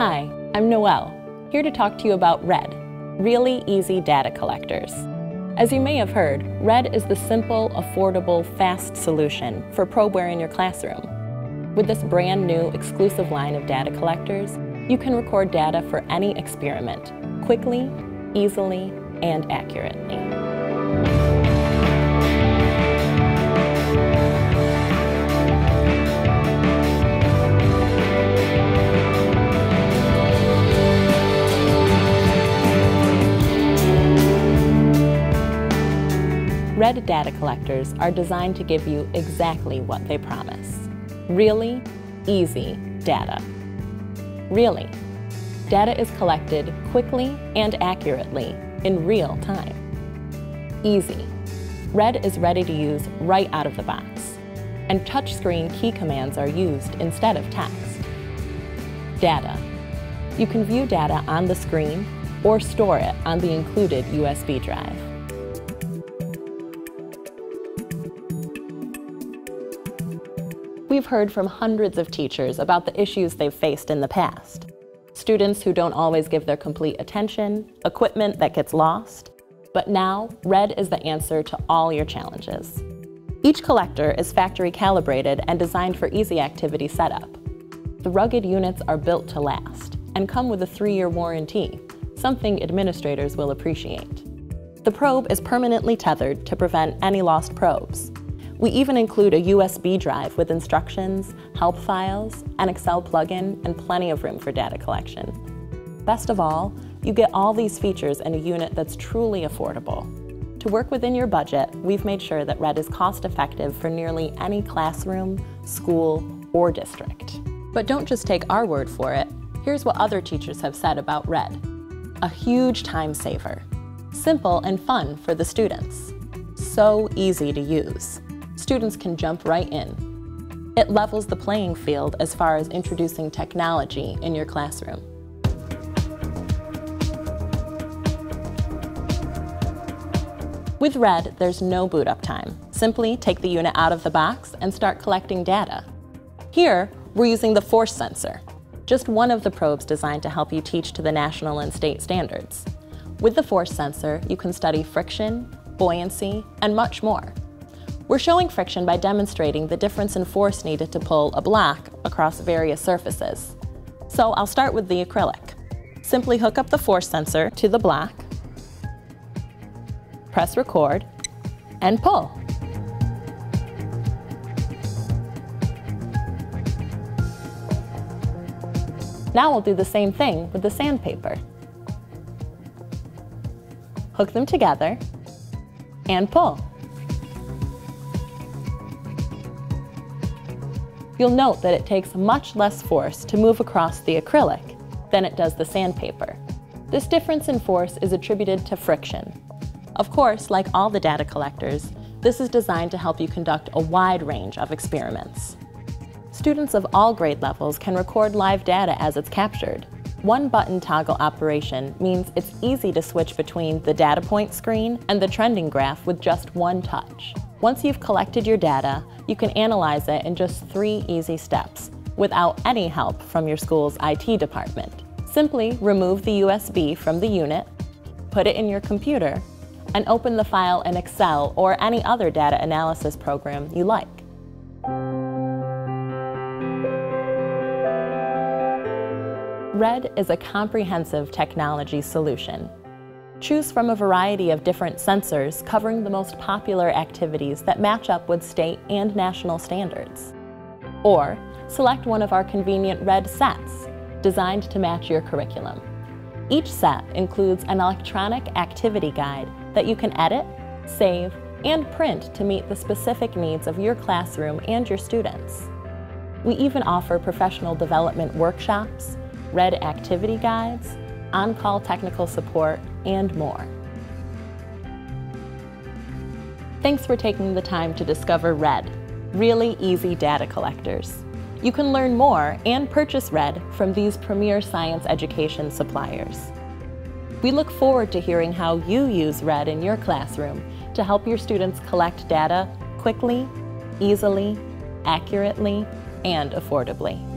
Hi, I'm Noelle, here to talk to you about RED, Really Easy Data Collectors. As you may have heard, RED is the simple, affordable, fast solution for probeware in your classroom. With this brand new exclusive line of data collectors, you can record data for any experiment, quickly, easily, and accurately. Red data collectors are designed to give you exactly what they promise. Really easy data. Really. Data is collected quickly and accurately in real time. Easy. Red is ready to use right out of the box. And touchscreen key commands are used instead of text. Data. You can view data on the screen or store it on the included USB drive. We've heard from hundreds of teachers about the issues they've faced in the past. Students who don't always give their complete attention, equipment that gets lost. But now, RED is the answer to all your challenges. Each collector is factory calibrated and designed for easy activity setup. The rugged units are built to last and come with a three-year warranty, something administrators will appreciate. The probe is permanently tethered to prevent any lost probes, we even include a USB drive with instructions, help files, an Excel plugin, and plenty of room for data collection. Best of all, you get all these features in a unit that's truly affordable. To work within your budget, we've made sure that RED is cost effective for nearly any classroom, school, or district. But don't just take our word for it. Here's what other teachers have said about RED. A huge time saver. Simple and fun for the students. So easy to use students can jump right in. It levels the playing field as far as introducing technology in your classroom. With RED, there's no boot up time. Simply take the unit out of the box and start collecting data. Here, we're using the force sensor, just one of the probes designed to help you teach to the national and state standards. With the force sensor, you can study friction, buoyancy, and much more. We're showing friction by demonstrating the difference in force needed to pull a block across various surfaces. So I'll start with the acrylic. Simply hook up the force sensor to the block, press record, and pull. Now we'll do the same thing with the sandpaper. Hook them together and pull. You'll note that it takes much less force to move across the acrylic than it does the sandpaper. This difference in force is attributed to friction. Of course, like all the data collectors, this is designed to help you conduct a wide range of experiments. Students of all grade levels can record live data as it's captured. One button toggle operation means it's easy to switch between the data point screen and the trending graph with just one touch. Once you've collected your data, you can analyze it in just three easy steps without any help from your school's IT department. Simply remove the USB from the unit, put it in your computer, and open the file in Excel or any other data analysis program you like. RED is a comprehensive technology solution Choose from a variety of different sensors covering the most popular activities that match up with state and national standards. Or select one of our convenient red sets designed to match your curriculum. Each set includes an electronic activity guide that you can edit, save, and print to meet the specific needs of your classroom and your students. We even offer professional development workshops, red activity guides, on-call technical support, and more. Thanks for taking the time to discover RED, really easy data collectors. You can learn more and purchase RED from these premier science education suppliers. We look forward to hearing how you use RED in your classroom to help your students collect data quickly, easily, accurately, and affordably.